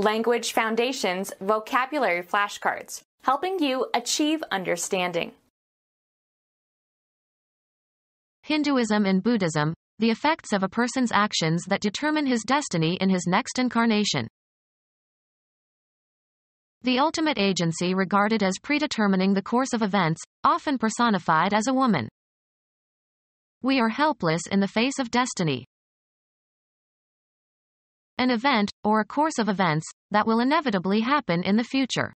Language Foundations Vocabulary Flashcards, helping you achieve understanding. Hinduism and Buddhism, the effects of a person's actions that determine his destiny in his next incarnation. The ultimate agency regarded as predetermining the course of events, often personified as a woman. We are helpless in the face of destiny. An event, or a course of events, that will inevitably happen in the future.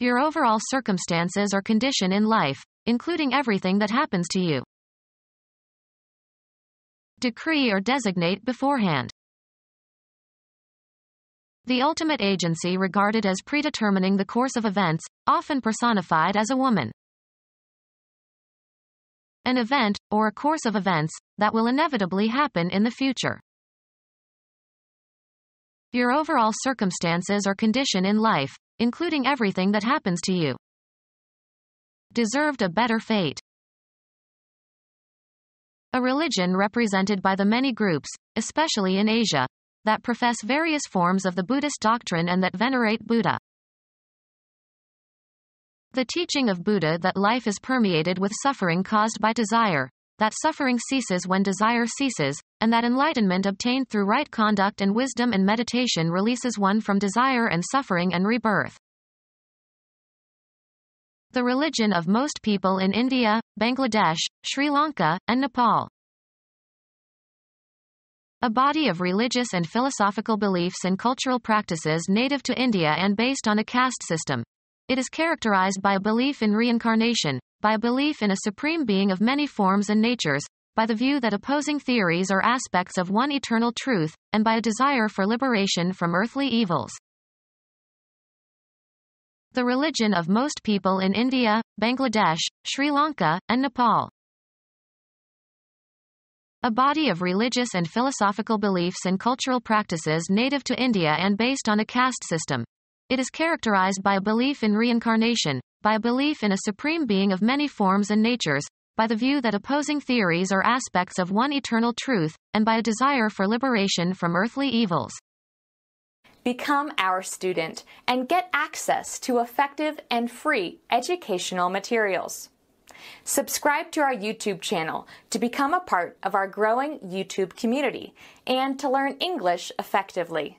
Your overall circumstances or condition in life, including everything that happens to you. Decree or designate beforehand. The ultimate agency regarded as predetermining the course of events, often personified as a woman. An event, or a course of events, that will inevitably happen in the future. Your overall circumstances or condition in life, including everything that happens to you. Deserved a better fate. A religion represented by the many groups, especially in Asia, that profess various forms of the Buddhist doctrine and that venerate Buddha. The teaching of Buddha that life is permeated with suffering caused by desire, that suffering ceases when desire ceases, and that enlightenment obtained through right conduct and wisdom and meditation releases one from desire and suffering and rebirth. The religion of most people in India, Bangladesh, Sri Lanka, and Nepal a body of religious and philosophical beliefs and cultural practices native to India and based on a caste system. It is characterized by a belief in reincarnation, by a belief in a supreme being of many forms and natures, by the view that opposing theories are aspects of one eternal truth, and by a desire for liberation from earthly evils. The religion of most people in India, Bangladesh, Sri Lanka, and Nepal a body of religious and philosophical beliefs and cultural practices native to India and based on a caste system. It is characterized by a belief in reincarnation, by a belief in a supreme being of many forms and natures, by the view that opposing theories are aspects of one eternal truth, and by a desire for liberation from earthly evils. Become our student and get access to effective and free educational materials. Subscribe to our YouTube channel to become a part of our growing YouTube community and to learn English effectively.